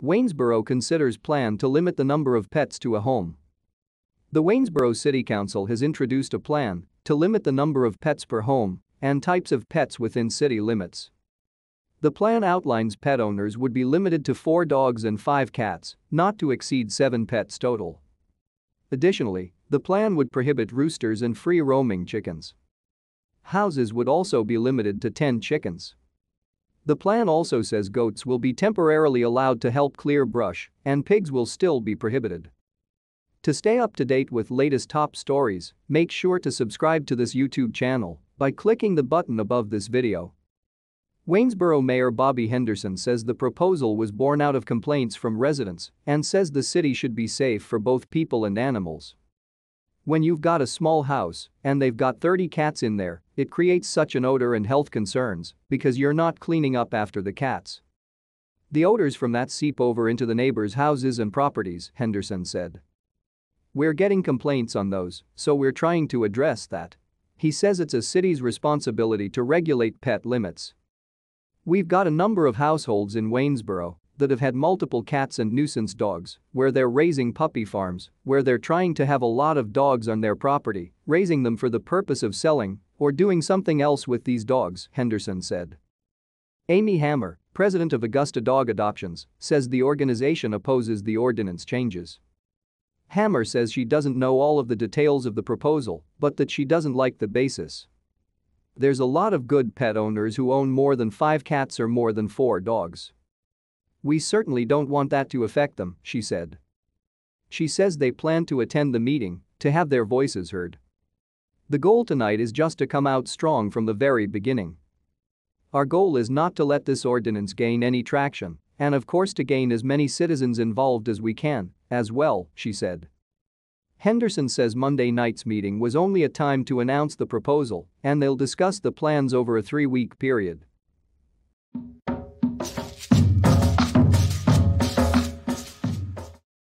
Waynesboro considers plan to limit the number of pets to a home. The Waynesboro City Council has introduced a plan to limit the number of pets per home and types of pets within city limits. The plan outlines pet owners would be limited to four dogs and five cats, not to exceed seven pets total. Additionally, the plan would prohibit roosters and free-roaming chickens. Houses would also be limited to 10 chickens. The plan also says goats will be temporarily allowed to help clear brush and pigs will still be prohibited. To stay up to date with latest top stories, make sure to subscribe to this YouTube channel by clicking the button above this video. Waynesboro Mayor Bobby Henderson says the proposal was born out of complaints from residents and says the city should be safe for both people and animals. When you've got a small house and they've got 30 cats in there, it creates such an odor and health concerns because you're not cleaning up after the cats. The odors from that seep over into the neighbors' houses and properties, Henderson said. We're getting complaints on those, so we're trying to address that. He says it's a city's responsibility to regulate pet limits. We've got a number of households in Waynesboro that have had multiple cats and nuisance dogs, where they're raising puppy farms, where they're trying to have a lot of dogs on their property, raising them for the purpose of selling or doing something else with these dogs, Henderson said. Amy Hammer, president of Augusta Dog Adoptions, says the organization opposes the ordinance changes. Hammer says she doesn't know all of the details of the proposal, but that she doesn't like the basis. There's a lot of good pet owners who own more than five cats or more than four dogs. We certainly don't want that to affect them, she said. She says they plan to attend the meeting to have their voices heard. The goal tonight is just to come out strong from the very beginning. Our goal is not to let this ordinance gain any traction and of course to gain as many citizens involved as we can, as well, she said. Henderson says Monday night's meeting was only a time to announce the proposal and they'll discuss the plans over a three-week period.